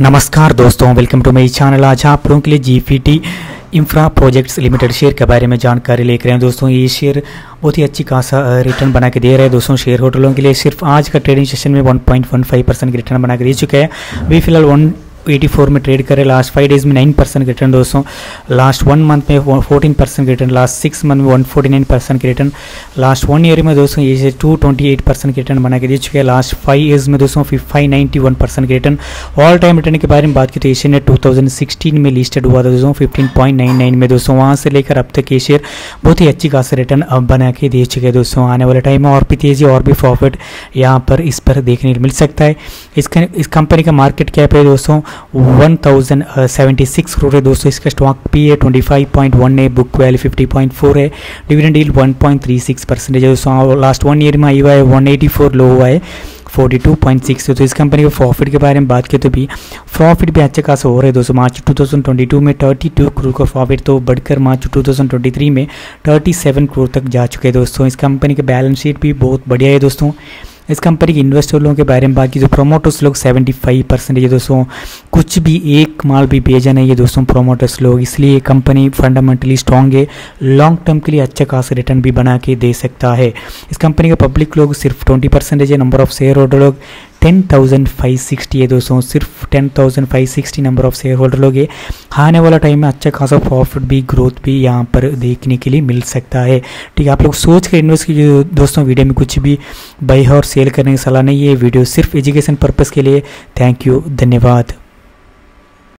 नमस्कार दोस्तों welcome to मेरी चैनल आज आप लोगों के लिए G P T infra projects limited share के बारे में जानकारी लेकर हैं। दोस्तों, ये शेयर बहुत ही अच्छी खासा रिटर्न बना के दे रहे हैं। दोस्तों शेयर होटलों के लिए सिर्फ़ आज का ट्रेडिंग सेशन में 1.15 परसेंट की रिटर्न बना के दे चुके हैं। अभी फ़िलहाल वन 84 में ट्रेड करे लास्ट फाइव डेज़ में नाइन परसेंट रिटर्न दोस्तों लास्ट वन मंथ में fourteen percent return last six month में वन फोर्टी नाइन परसेंट की रिटर्न लास्ट वन ईयर में दोस्तों ये टू ट्वेंटी एट परसेंट की रिटर्न बना के दे चुके हैं लास्ट फाइव ईयर्स में दोस्तों फाइव नाइन्टी वन परसेंट की रिटर्न ऑल टाइम रिटर्न के बारे में बात की तो एशियन ने टू में लिस्टेड हुआ था दोस्तों फिफ्टीन पॉइंट नाइन नाइन में दोस्तों, वहाँ से लेकर अब तक ये शेयर बहुत ही अच्छी खास रिटर्न अब बना के दे चुके हैं दोस्तों, आने वाले टाइम में और भी तेज़ी, और भी प्रॉफिट यहाँ पर इस पर देखने मिल सकता है। इस कंपनी का मार्केट कैप है दोस्तों one thousand seventy six crore है दोस्तों, इसका स्टॉक पी है ट्वेंटी फाइव पॉइंट वन है book value fifty point four है dividend deal one point three six percentage है दोस्तों लास्ट वन ईयर में आई हुआ है वन एटी फोर लो हुआ है 42.6 तो इस कंपनी के प्रॉफिट के बारे में बात करें तो भी प्रॉफिट भी अच्छे खासा हो रहे हैं दोस्तों। मार्च 2022 में 32 करोड़ का प्रॉफिट तो बढ़कर मार्च 2023 में 37 करोड़ तक जा चुके हैं दोस्तों। इस कंपनी का बैलेंस शीट भी बहुत बढ़िया है दोस्तों। इस कंपनी के इन्वेस्टर लोगों के बारे में बात की प्रोमोटर्स लोग 75 परसेंट ये दोस्तों, कुछ भी एक माल भी भेजा नहीं है दोस्तों प्रोमोटर्स लोग, इसलिए ये कंपनी फंडामेंटली स्ट्रांग है। लॉन्ग टर्म के लिए अच्छा खास रिटर्न भी बना के दे सकता है। इस कंपनी का पब्लिक लोग सिर्फ़ ट्वेंटी परसेंटेज है। नंबर ऑफ़ शेयर होल्डर लोग टेन थाउज़ेंड फाइव सिक्सटी है दोस्तों सिर्फ़ ten thousand five sixty number of share holder लोग। आने वाला टाइम में अच्छा खासा प्रॉफिट भी ग्रोथ भी यहाँ पर देखने के लिए मिल सकता है। ठीक है, आप लोग सोच कर इन्वेस्ट कीजिए। दोस्तों वीडियो में कुछ भी बाई और सेल करने की सलाह नहीं है। वीडियो सिर्फ़ एजुकेशन पर्पज़ के लिए। थैंक यू धन्यवाद।